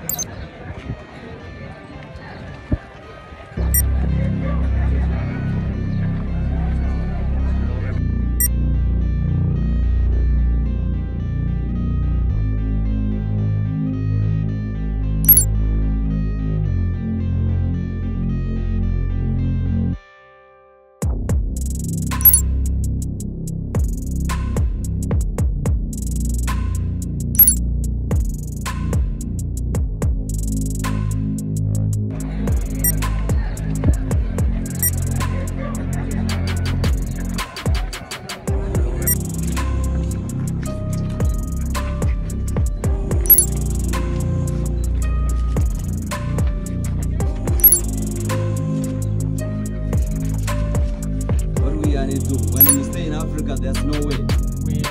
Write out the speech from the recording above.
We gonna do? When you stay in Africa, there's no way. We